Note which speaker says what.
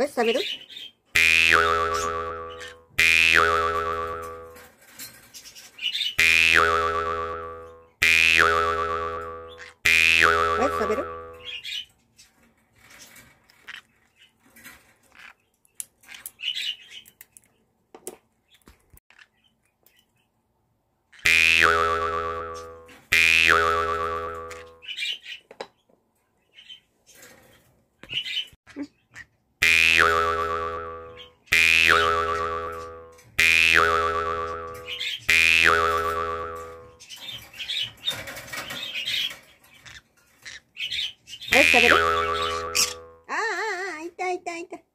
Speaker 1: おやつ食べる？おやつ食べる？ああ、痛い痛い痛い。